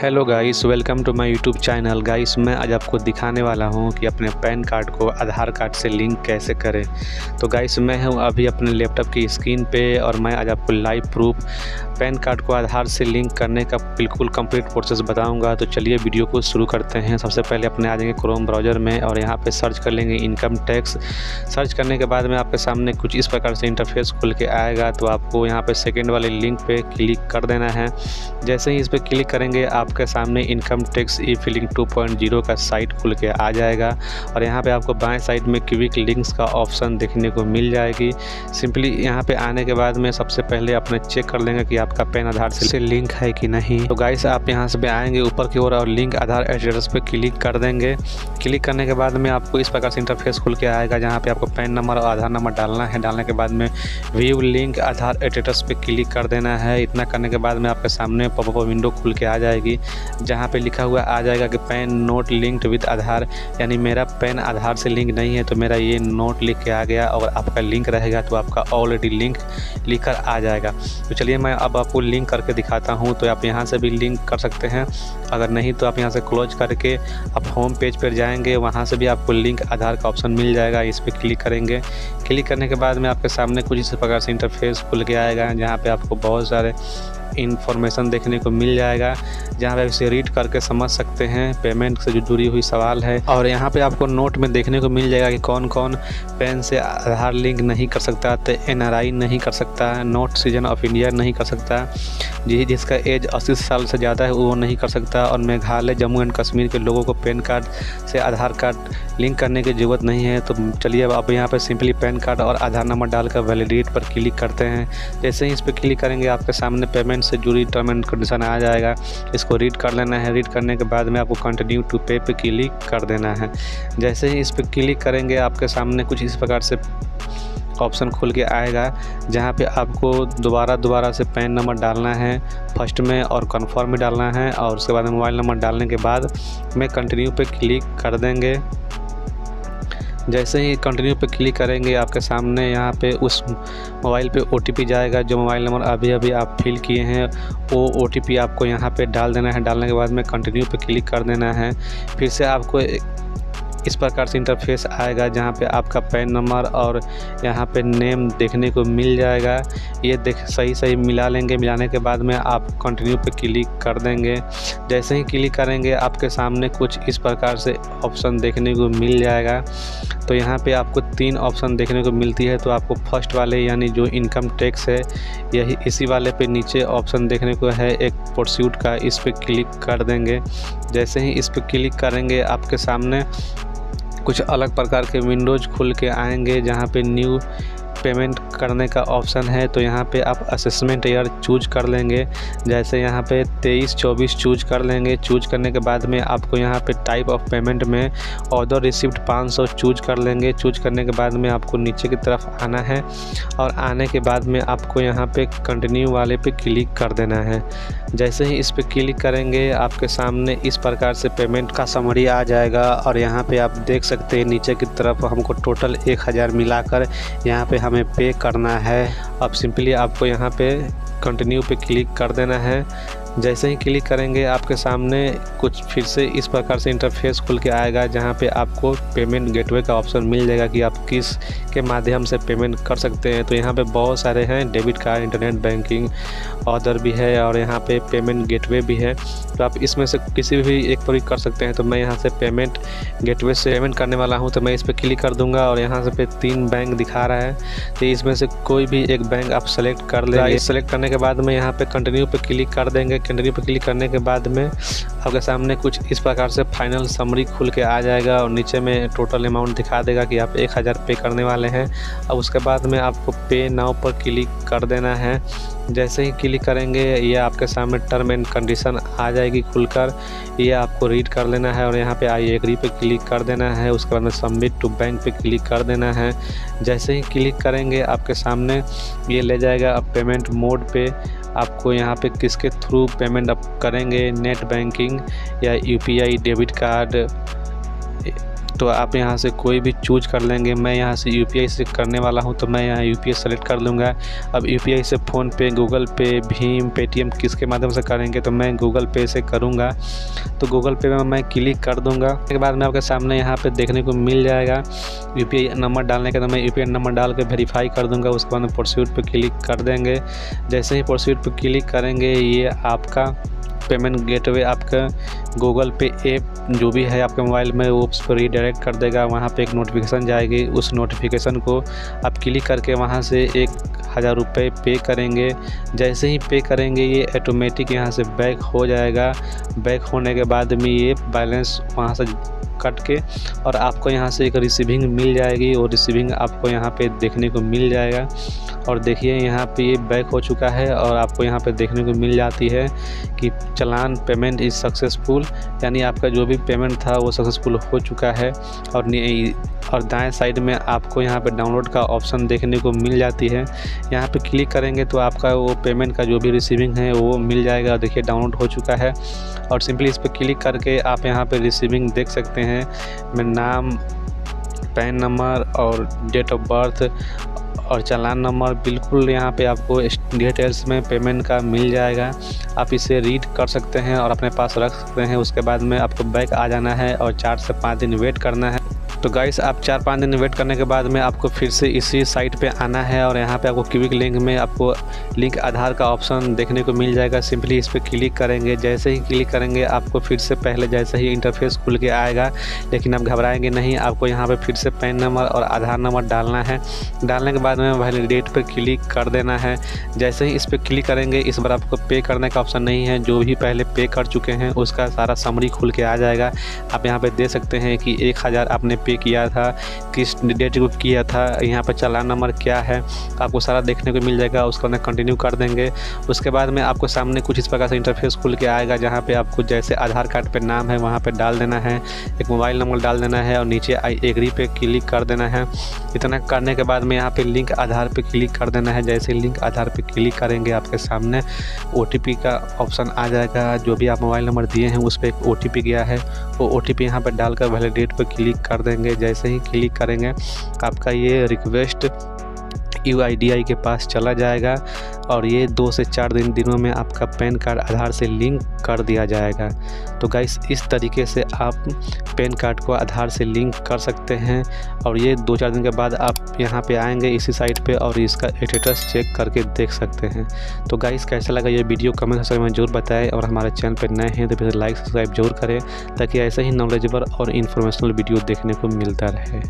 Hello guys welcome to my YouTube channel guys मैं आज आपको दिखाने वाला हूँ कि अपने पैन कार्ड को आधार कार्ड से लिंक कैसे करें। तो गाइस मैं हूँ अभी अपने लैपटॉप की स्क्रीन पे और मैं आज आपको लाइव प्रूफ पैन कार्ड को आधार से लिंक करने का बिल्कुल कंप्लीट प्रोसेस बताऊँगा। तो चलिए वीडियो को शुरू करते हैं। सबसे पहले अपने आ जाएँगे क्रोम ब्राउज़र में और यहाँ पर सर्च कर लेंगे इनकम टैक्स। सर्च करने के बाद में आपके सामने कुछ इस प्रकार से इंटरफेस खुल के आएगा। तो आपको यहाँ पर सेकेंड वाले लिंक पर क्लिक कर देना है। जैसे ही इस पर क्लिक करेंगे, आपके सामने इनकम टैक्स ई फिलिंग 2.0 का साइट खुल के आ जाएगा। और यहाँ पे आपको बाएँ साइड में क्विक लिंक्स का ऑप्शन देखने को मिल जाएगी। सिंपली यहाँ पे आने के बाद में सबसे पहले अपने चेक कर लेंगे कि आपका पैन आधार से लिंक है कि नहीं? तो गाइस आप यहाँ से आएँगे ऊपर की ओर और लिंक आधार एड्रेस पे क्लिक कर देंगे। क्लिक करने के बाद में आपको इस प्रकार से इंटरफेस खुल के आएगा, जहाँ पे आपको पैन नंबर और आधार नंबर डालना है। डालने के बाद में व्यू लिंक आधार एड्रेस पे क्लिक कर देना है। इतना करने के बाद में आपके सामने पॉपअप विंडो खुल के आ जाएगी, जहाँ पे लिखा हुआ आ जाएगा कि PAN not linked with Aadhaar. यानी मेरा पैन आधार से लिंक नहीं है तो मेरा ये नोट लिख के आ गया और आपका लिंक रहेगा तो आपका ऑलरेडी लिंक लिख कर आ जाएगा। तो चलिए मैं अब आपको लिंक करके दिखाता हूँ तो आप यहाँ से भी लिंक कर सकते हैं। अगर नहीं तो आप यहाँ से क्लोज करके आप होम पेज पर जाएँगे, वहाँ से भी आपको लिंक आधार का ऑप्शन मिल जाएगा, इस पर क्लिक करेंगे। क्लिक करने के बाद में आपके सामने कुछ इस प्रकार से इंटरफेस खुल के आएगा, जहाँ पर आपको बहुत सारे इन्फॉर्मेशन देखने को मिल जाएगा, जहाँ पे इसे रीड करके समझ सकते हैं पेमेंट से जो जुड़ी हुई सवाल है, और यहाँ पे आपको नोट में देखने को मिल जाएगा कि कौन कौन पेन से आधार लिंक नहीं कर सकता तो एन नहीं कर सकता नोट सीज़न ऑफ़ इंडिया नहीं कर सकता, जी, जिसका एज अस्सी साल से ज़्यादा है, वो नहीं कर सकता, और मेघालय, जम्मू एंड कश्मीर के लोगों को पैन कार्ड से आधार कार्ड लिंक करने की ज़रूरत नहीं है तो चलिए अब आप यहाँ पर सिंपली पैन कार्ड और आधार नंबर डालकर वैलिडेट पर क्लिक करते हैं, जैसे ही इस पर क्लिक करेंगे, आपके सामने पेमेंट से जुड़ी टर्म एंड कंडीशन आ जाएगा, इसको रीड कर लेना है। रीड करने के बाद में आपको कंटिन्यू टू पे पे क्लिक कर देना है। जैसे ही इस पर क्लिक करेंगे, आपके सामने कुछ इस प्रकार से ऑप्शन खुल के आएगा, जहाँ पे आपको दोबारा दोबारा से पैन नंबर डालना है फ़र्स्ट में और कन्फर्म में डालना है, और उसके बाद मोबाइल नंबर डालने के बाद में कंटिन्यू पे क्लिक कर देंगे। जैसे ही कंटिन्यू पर क्लिक करेंगे, आपके सामने यहाँ पे उस मोबाइल पे ओटीपी जाएगा। जो मोबाइल नंबर अभी अभी आप फिल किए हैं, वो ओटीपी आपको यहाँ पे डाल देना है। डालने के बाद में कंटिन्यू पे क्लिक कर देना है। फिर से आपको इस प्रकार से इंटरफेस आएगा जहाँ पे आपका पैन नंबर और यहाँ पे नेम देखने को मिल जाएगा। ये देख सही सही मिला लेंगे। मिलाने के बाद में आप कंटिन्यू पे क्लिक कर देंगे। जैसे ही क्लिक करेंगे, आपके सामने कुछ इस प्रकार से ऑप्शन देखने को मिल जाएगा। तो यहाँ पे आपको तीन ऑप्शन देखने को मिलती है। तो आपको फ़र्स्ट वाले यानी जो इनकम टैक्स है, यही इसी वाले पे नीचे ऑप्शन देखने को है। एक प्रोस्यूट का इस पर क्लिक कर देंगे। जैसे ही इस पर क्लिक करेंगे, आपके सामने कुछ अलग प्रकार के विंडोज़ खुल के आएँगे जहाँ पे न्यू पेमेंट करने का ऑप्शन है तो यहाँ पे आप असेसमेंट ईयर चूज़ कर लेंगे। जैसे यहाँ पे तेईस चौबीस चूज़ कर लेंगे। चूज़ करने के बाद में आपको यहाँ पे टाइप ऑफ़ पेमेंट में ऑर्डर रिसिप्ट 500 चूज़ कर लेंगे। चूज़ करने के बाद में आपको नीचे की तरफ़ आना है और आने के बाद में आपको यहाँ पे कंटिन्यू वाले पे क्लिक कर देना है। जैसे ही इस पर क्लिक करेंगे, आपके सामने इस प्रकार से पेमेंट का समरी आ जाएगा और यहाँ पर आप देख सकते हैं, नीचे की तरफ़ हमको टोटल एक हज़ार मिलाकर यहाँ पे हमें पे करना है। अब सिंपली आपको यहाँ पे कंटिन्यू पे क्लिक कर देना है। जैसे ही क्लिक करेंगे आपके सामने कुछ फिर से इस प्रकार से इंटरफेस खुल के आएगा जहाँ पे आपको पेमेंट गेटवे का ऑप्शन मिल जाएगा कि आप किस के माध्यम से पेमेंट कर सकते हैं। तो यहाँ पे बहुत सारे हैं debit card internet banking order भी है और यहाँ पे पेमेंट गेटवे भी है। तो आप इसमें से किसी भी एक पर कर सकते हैं। तो मैं यहाँ से पेमेंट गेटवे से पेमेंट करने वाला हूँ तो मैं इस पर क्लिक कर दूँगा और यहाँ से पे तीन बैंक दिखा रहा है। तो इसमें से कोई भी एक बैंक आप सेलेक्ट कर लेंगे। सेलेक्ट करने के बाद में यहाँ पे कंटिन्यू पे क्लिक कर देंगे कंटिन्यू पर क्लिक करने के बाद में आपके सामने कुछ इस प्रकार से फाइनल समरी खुल के आ जाएगा और नीचे में टोटल अमाउंट दिखा देगा कि आप एक हज़ार पे करने वाले हैं। अब उसके बाद में आपको पे नाव पर क्लिक कर देना है। जैसे ही क्लिक करेंगे, ये आपके सामने टर्म एंड कंडीशन आ जाएगी खुलकर। ये आपको रीड कर लेना है और यहाँ पे आई एग्री पे क्लिक कर देना है। उसके बाद में सबमिट टू बैंक पे क्लिक कर देना है। जैसे ही क्लिक करेंगे, आपके सामने ये ले जाएगा अब पेमेंट मोड पे। आपको यहाँ पे किसके थ्रू पेमेंट आप करेंगे? नेट बैंकिंग या यूपीआई डेबिट कार्ड तो आप यहाँ से कोई भी चूज़ कर लेंगे। मैं यहाँ से यूपीआई से करने वाला हूँ तो मैं यहाँ यू पी सेलेक्ट कर लूँगा। अब यूपीआई से फ़ोनपे गूगल पे भीम पेटीएम किसके माध्यम से करेंगे तो मैं गूगल पे से करूँगा। तो गूगल पे में मैं क्लिक कर दूँगा। उसके बाद में आपके सामने यहाँ पर देखने को मिल जाएगा। यूपीआई नंबर डालने का तो मैं यू नंबर डाल के वेरीफाई कर दूँगा। उसके बाद प्रोसीड पर क्लिक कर देंगे। जैसे ही प्रोसीड पर क्लिक करेंगे, ये आपका पेमेंट गेटवे आपका गूगल पे ऐप जो भी है आपके मोबाइल में, वो उस पर रीडायरेक्ट कर देगा। वहाँ पे एक नोटिफिकेशन जाएगी। उस नोटिफिकेशन को आप क्लिक करके वहाँ से एक हज़ार रुपये पे करेंगे। जैसे ही पे करेंगे, ये ऑटोमेटिक यहाँ से बैक हो जाएगा। बैक होने के बाद में ये बैलेंस वहाँ से कट के और आपको यहाँ से एक रिसीविंग मिल जाएगी और रिसीविंग आपको यहाँ पे देखने को मिल जाएगा। और देखिए यहाँ पे ये बैक हो चुका है और आपको यहाँ पे देखने को मिल जाती है कि चलान पेमेंट इज़ सक्सेसफुल, यानी आपका जो भी पेमेंट था वो सक्सेसफुल हो चुका है और और दाएँ साइड में आपको यहाँ पे डाउनलोड का ऑप्शन देखने को मिल जाती है। यहाँ पे क्लिक करेंगे तो आपका वो पेमेंट का जो भी रिसीविंग है वो मिल जाएगा देखिए डाउनलोड हो चुका है। और सिंपली इस पर क्लिक करके आप यहाँ पर रिसीविंग देख सकते हैं। मैं नाम, पैन नंबर और डेट ऑफ़ बर्थ और चालान नंबर बिल्कुल यहाँ पे आपको डिटेल्स में पेमेंट का मिल जाएगा। आप इसे रीड कर सकते हैं और अपने पास रख सकते हैं। उसके बाद में आपको बैक आ जाना है और चार से पाँच दिन वेट करना है। तो गाइस आप चार पाँच दिन वेट करने के बाद में आपको फिर से इसी साइट पे आना है और यहाँ पे आपको क्विक लिंक में आपको लिंक आधार का ऑप्शन देखने को मिल जाएगा। सिंपली इस पर क्लिक करेंगे। जैसे ही क्लिक करेंगे, आपको फिर से पहले जैसे ही इंटरफेस खुल के आएगा, लेकिन आप घबराएँगे नहीं। आपको यहाँ पर फिर से पैन नंबर और आधार नंबर डालना है। डालने के बाद में वैलिडेट पर क्लिक कर देना है। जैसे ही इस पर क्लिक करेंगे, इस बार आपको पे करने का ऑप्शन नहीं है। जो भी पहले पे कर चुके हैं, उसका सारा समरी खुल के आ जाएगा। आप यहाँ पर दे सकते हैं कि एक हज़ार आपने पे किया था, किस डेट को किया था, यहाँ पर चालान नंबर क्या है, आपको सारा देखने को मिल जाएगा, उसको अंदर कंटिन्यू कर देंगे। उसके बाद में आपको सामने कुछ इस प्रकार से इंटरफेस खुल के आएगा, जहाँ पे आपको जैसे आधार कार्ड पे नाम है, वहाँ पे डाल देना है, एक मोबाइल नंबर डाल देना है और नीचे आई एग्री पे क्लिक कर देना है। इतना करने के बाद में यहाँ पे लिंक आधार पे क्लिक कर देना है, जैसे लिंक आधार पे क्लिक करेंगे, आपके सामने ओटीपी का ऑप्शन आ जाएगा, जो भी आप मोबाइल नंबर दिए हैं, उस पर एक ओटीपी गया है, वो ओ टी पी यहाँ पर डालकर वैलिडेट पर क्लिक कर देंगे। जैसे ही क्लिक करेंगे आपका ये रिक्वेस्ट यू के पास चला जाएगा। और ये दो से चार दिन दिनों में आपका पैन कार्ड आधार से लिंक कर दिया जाएगा। तो गाइस इस तरीके से आप पैन कार्ड को आधार से लिंक कर सकते हैं और ये दो चार दिन के बाद आप यहाँ पे आएँगे इसी साइट पे और इसका स्टेटस चेक करके देख सकते हैं। तो गाइस कैसा लगा ये वीडियो? कमेंट सेक्शन में ज़रूर बताएँ और हमारे चैनल पर नए हैं तो फिर लाइक सब्सक्राइब ज़रूर करें ताकि ऐसे ही नॉलेजेबल और इन्फॉर्मेशनल वीडियो देखने को मिलता रहे।